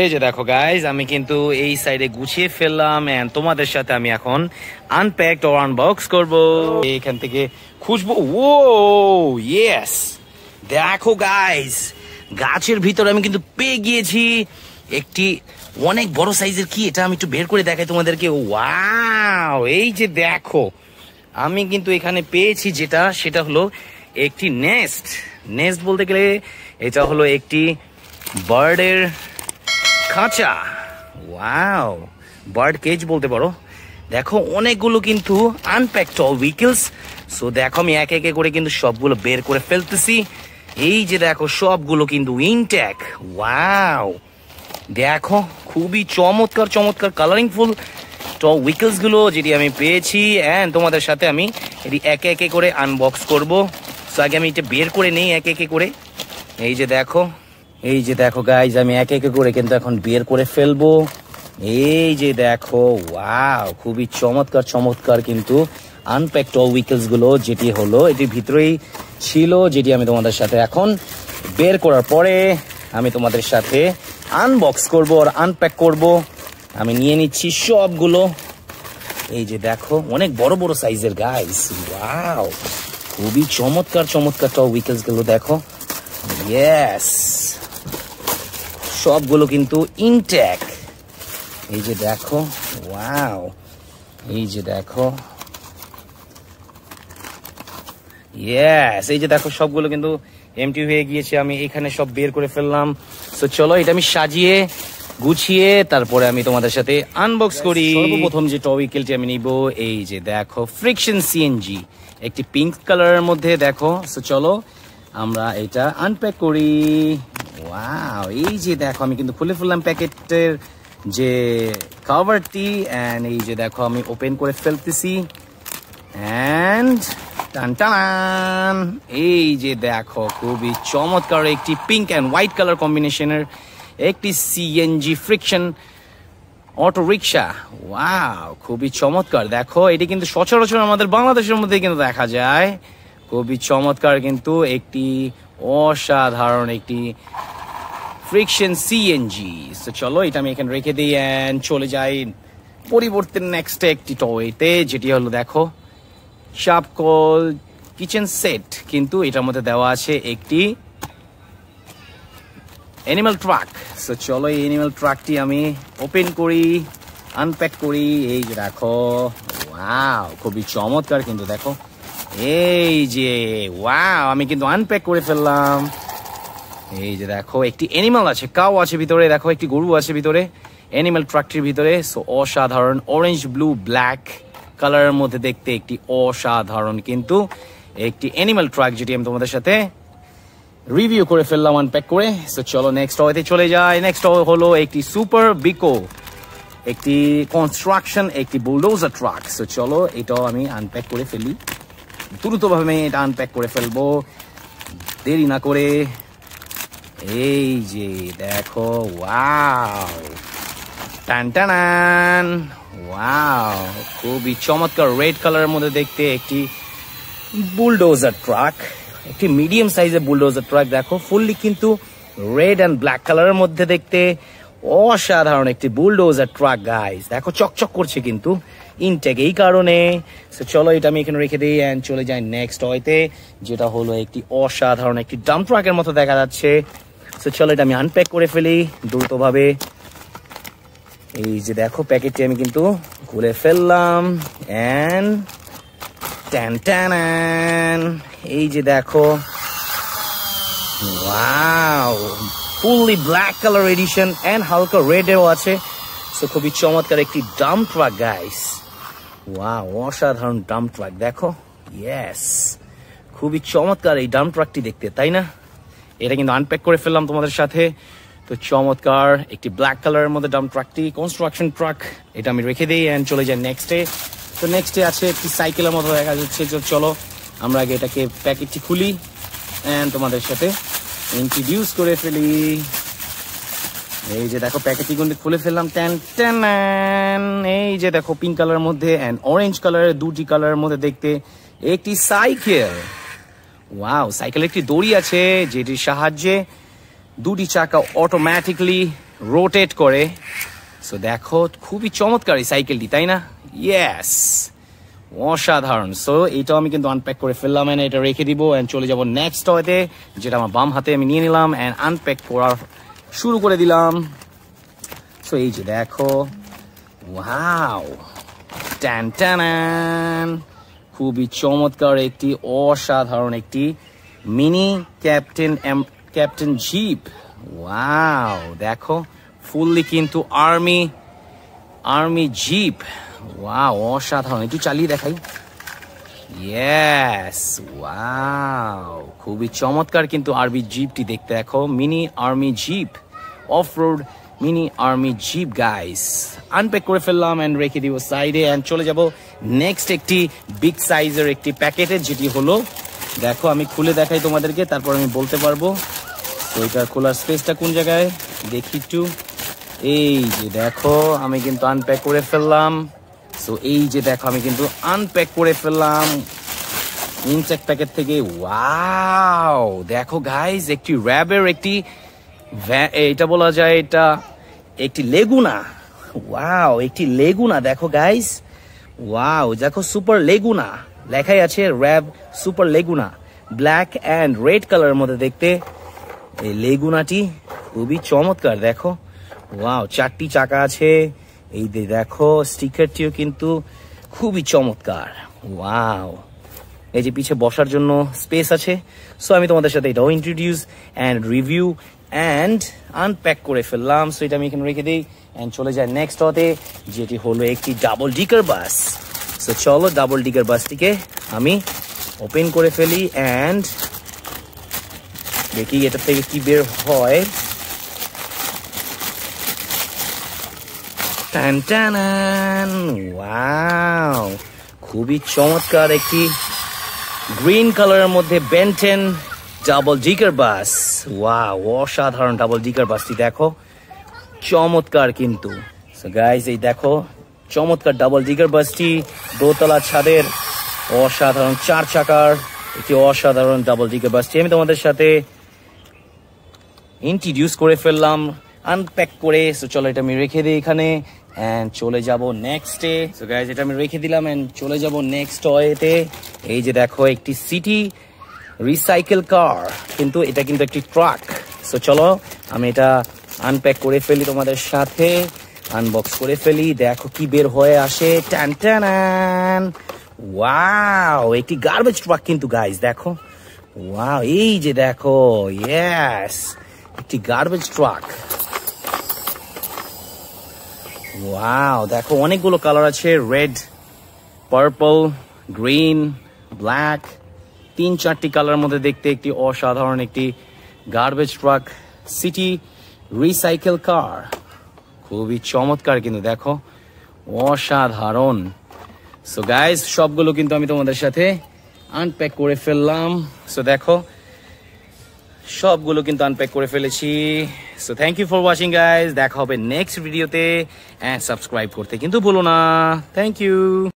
এই যে দেখো গাইজ আমি কিন্তু এই সাইডে গুছিয়ে ফেললাম এন্ড তোমাদের সাথে আমি এখন আনপ্যাকড ও আনবক্স করব। এখান থেকে খুঁজবো। ও ইয়েস দেখো গাইজ গাছের ভিতরে আমি কিন্তু পেয়ে গিয়েছি একটি অনেক বড় সাইজের কি? এটা আমি একটু বের করে দেখাই তোমাদেরকে। ওয়াও এই যে দেখো, আমি কিন্তু এখানে পেয়েছি যেটা, সেটা হলো একটি নেস্ট নেস্ট বলতে গেলে এটা হলো একটি বার্ডের খাঁচা। ওয়াও বার্ড কেজ বলতে পারো। দেখো, অনেকগুলো কিন্তু আনপ্যাকড অল উইকেলস সো দেখো, আমি একে একে করে কিন্তু সবগুলো বের করে ফেলতেছি। এই যে দেখো, সবগুলো কিন্তু ইনট্যাক ওয়াও দেখো, খুবই চমৎকার চমৎকার কালারিংফুল তো উইকেলসগুলো যেটি আমি পেয়েছি। অ্যান্ড তোমাদের সাথে আমি এটি একে একে করে আনবক্স করব। সো আগে আমি এটা বের করে নেই, একে একে করে। এই যে দেখো এই যে দেখো গাইজ আমি একে একে করে কিন্তু এখন বের করে ফেলব। এই যে দেখো ওয়াও খুবই চমৎকার চমৎকার কিন্তু আনপ্যাকড উইকেলসগুলো যেটি হলো, এটির ভিতরেই ছিল, যেটি আমি তোমাদের সাথে এখন বের করার পরে আমি তোমাদের সাথে আনবক্স করব আর আনপ্যাক করব। আমি নিয়ে নিচ্ছি সবগুলো। এই যে দেখো, অনেক বড় বড় সাইজের গাইস ওয়াও খুবই চমৎকার চমৎকার টপ উইকেলসগুলো দেখো। ইয়েস সবগুলো কিন্তু ইনট্যাক এই যে দেখো ওয়াও এই যে দেখো। ইয়েস এই যে দেখো সবগুলো কিন্তু এমটি হয়ে গিয়েছে আমি এখানে সব বের করে ফেললাম। তো চলো এটা আমি সাজিয়ে গুছিয়ে তারপরে আমি তোমাদের সাথে আনবক্স করি। প্রথম যে টবিকেলটি আমি নিব এই যে দেখো ফ্রিকশন সিএনজি একটি পিঙ্ক কালারের মধ্যে দেখো। তো চলো আমরা এটা আনপ্যাক করি। ওয়াও এই যে দেখো, আমি কিন্তু খুলে ফেললাম প্যাকেটের যে কাভারটি অ্যান্ড এই যে দেখো, আমি ওপেন করে ফেলতেছি। অ্যান্ড টান এই যে দেখো, খুবই চমৎকার একটি পিঙ্ক অ্যান্ড হোয়াইট কালার কম্বিনেশনের একটি CNG friction auto rickshaw wow খুবই চমৎকার। দেখো, এটি কিন্তু সচরাচর আমাদের বাংলাদেশের মধ্যে কিন্তু দেখা যায়। খুবই চমৎকার কিন্তু একটি অসাধারণ একটি ফ্রিকশন সিএনজি তো চলো, এটা আমি এখানে রেখে দিই অ্যান্ড চলে যাই পরিবর্তে নেক্সট একটি টয়েতে যেটি হলো, দেখো চাপকল কিচেন সেট কিন্তু এটার মধ্যে দেওয়া আছে একটি অ্যানিমাল ট্রাক সো চলো, এই অ্যানিমাল ট্রাকটি আমি ওপেন করি আনপ্যাক করি, এই যে দেখো ওয়াও খুবই চমৎকার, কিন্তু দেখো, এই যে ওয়াও আমি কিন্তু আনপ্যাক করে ফেললাম। এই যে দেখো, একটি অ্যানিমাল আছে কাউ আছে ভিতরে, দেখো, একটি গরু আছে ভিতরে অ্যানিমাল ট্রাকটির ভিতরে সো অসাধারণ অরেঞ্জ ব্লু ব্ল্যাক কালারের মধ্যে দেখতে একটি অসাধারণ কিন্তু একটি অ্যানিমাল ট্রাক যেটি আমি তোমাদের সাথে রিভিউ করে ফেললাম আনপ্যাক করে। সো চলো নেক্সট হয়তে চলে যাই। নেক্সট হলো একটি সুপার বিকো একটি কনস্ট্রাকশন একটি বুলডোজার ট্রাক সো চলো এটাও আমি আনপ্যাক করে ফেলি। দ্রুতভাবে আমি এটা আনপ্যাক করে ফেলব। দেরি না করে এই যে দেখো ওয়াও টান টানান। ওয়াও খুবই চমৎকার রেড কালারের মধ্যে দেখতে একটি বুলডোজার ট্রাক একটি মিডিয়াম সাইজের বুলডোজার ট্রাক দেখো ফুললি কিন্তু রেড অ্যান্ড ব্ল্যাক কালারের মধ্যে দেখতে অসাধারণ একটি বুলডোজার ট্রাক গাইস দেখো চকচক করছে কিন্তু ইনটেক এই কারণে। So, চলো এটা আমি এখানে রেখে দিই অ্যান্ড চলে যাই নেক্সট হয়তে যেটা হলো একটি অসাধারণ একটি ডাম ট্রাকের মতো দেখা যাচ্ছে। So, চলো এটা আমি আনপ্যাক করে ফেলি। দ্রুতভাবে। এই যে দেখো প্যাকেটটি আমি কিন্তু খুলে ফেললাম। অ্যান্ড ট্যান ট্যান এই যে দেখো। Wow fully black colour edition and হালকা রেডেও আছে। সো খুবই চমৎকার একটি ডাম ট্রাক গাইস ওয়াও অসাধারণ ডাম ট্রাক দেখো। ইয়েস খুবই চমৎকার এই ডাম ট্রাকটি দেখতে তাই না? এটা কিন্তু আনপ্যাক করে ফেললাম তোমাদের সাথে। তো চমৎকার, একটি ব্ল্যাক কালারের মধ্যে ডাম ট্রাকটি কনস্ট্রাকশন ট্রাক এটা আমি রেখে দিই অ্যান্ড চলে যাই নেক্সটে তো নেক্সটে আছে একটি সাইকেলের মতো দেখা যাচ্ছে তো চলো, আমরা আগে এটাকে প্যাকেটটি খুলি অ্যান্ড তোমাদের সাথে ইন্ট্রোডিউস করে ফেলি। এই যে দেখো প্যাকেটটি কিন্তু খুলে ফেললাম ট্যান ট্যান এই যে দেখো পিঙ্ক কালারের মধ্যে অ্যান্ড অরেঞ্জ কালারের দুটি কালারের মধ্যে দেখতে, একটি সাইকেল ওয়াও সাইকেলের একটি দড়ি আছে, যেটির সাহায্যে দুটি চাকা অটোমেটিকলি রোটেট করে। সো দেখো, খুবই চমৎকার এই সাইকেলটি তাই না? ইয়েস অসাধারণ। সো এইটাও আমি কিন্তু আনপ্যাক করে ফেললাম এন্ড এটা রেখে দিব অ্যান্ড চলে যাব নেক্সট টয়তে যেটা আমার বাম হাতে আমি নিয়ে নিলাম অ্যান্ড আনপ্যাক করার শুরু করে দিলাম। সো এই যে দেখো ওয়াও ট্যান ট্যান খুবই চমৎকার একটি অসাধারণ একটি mini captain captain jeep. Wow, দেখো, ফুললি কিন্তু আর্মি আর্মি জিপ। ওয়াও, অসাধারণ, একটু চালিয়ে দেখাই। ইয়েস ওয়াও, খুবই চমৎকার কিন্তু আর্মি জিপটি দেখতে। দেখো, mini army jeep off road mini army jeep guys unpack করে ফেললাম অ্যান্ড রেখে দিব সাইডে অ্যান্ড চলে যাব নেক্সট একটি বিগ সাইজের একটি প্যাকেটের যেটি হলো, দেখো আমি খুলে দেখাই তোমাদেরকে, তারপর আমি বলতে পারব। তো এটা খোলার স্পেসটা কোন জায়গায়? দেখি একটু। এই যে দেখো, আমি কিন্তু আনপ্যাক করে ফেললাম। সো এই যে দেখো, আমি কিন্তু আনপ্যাক করে ফেললাম। ইনচেক প্যাকেট থেকে ওয়াও দেখো গাইজ একটি র্যাবের একটি এটা বলা যায় এটা একটি লেগুনা। ওয়াও, একটি লেগুনা, দেখো গাইস ওয়াও, দেখো সুপার লেগুনা। লেখাই আছে RAB super Leguna. Black and red কালারের মধ্যে দেখতে। এই লেগুনাটি খুবই চমৎকার, দেখো। ওয়াও, চারটি চাকা আছে। এই দেখো স্টিকারটিও কিন্তু খুবই চমৎকার। ওয়াও। এই যে পিছে বসার জন্য স্পেস আছে। সো আমি তোমাদের সাথে এটাও introduce and review and unpack করে ফেললাম। সো এটা আমি এখানে রেখে দিই অ্যান্ড চলে যায় নেক্সট হতে যেটি হলো একটি ডাবল ডিকার বাস সো চলো ডাবল ডিকার বাসটিকে আমি ওপেন করে ফেলি অ্যান্ড দেখি এটা থেকে কি বের হয়। খুবই চমৎকার একটি গ্রিন কালারের মধ্যে Ben ten double decker bus wow অসাধারণ ডাবল ডিকার বাসটি দেখো। চমৎকার কিন্তু। গাইজ এই দেখো, চমৎকার ডাবল ডিগার বাসটি দোতলা ছাদের অসাধারণ চার চাকার একটি অসাধারণ ডাবল ডিগার বাসটি আমি তোমাদের সাথে ইন্ট্রোডিউস করে ফেললাম। আনপ্যাক করে সো চলো এটা আমি রেখে দিই এখানে এন্ড চলে যাব নেক্সটে সো গাইজ এটা আমি রেখে দিলাম এন্ড চলে যাব নেক্সট ওয়েতে এই যে দেখো, একটি সিটি রিসাইকেল কার কিন্তু এটা কিন্তু একটি ট্রাক সো চলো, আমি এটা আনপ্যাক করে ফেলি তোমাদের সাথে আনবক্স করে ফেলি, দেখো কি বের হয়ে আসে। ট্যান ওয়াও একটি গার্বেজ ট্রাক কিন্তু গাইজ দেখো। ওয়াও এই যে দেখো ইয়েস একটি গার্বেজ ট্রাক ওয়াও দেখো, অনেকগুলো কালার আছে রেড পার্পল গ্রিন ব্ল্যাক তিন চারটি কালার মধ্যে দেখতে একটি অসাধারণ একটি garbage truck city recycle car খুবই চমৎকার কিন্তু, দেখো, অসাধারণ। সো গাইজ সবগুলো কিন্তু আমি তোমাদের সাথে আনপ্যাক করে ফেললাম। সো দেখো, সবগুলো কিন্তু আনপ্যাক করে ফেলেছি। So thank you for watching guys দেখা হবে নেক্সট ভিডিওতে অ্যান্ড সাবস্ক্রাইব করতে কিন্তু ভুলো না. Thank you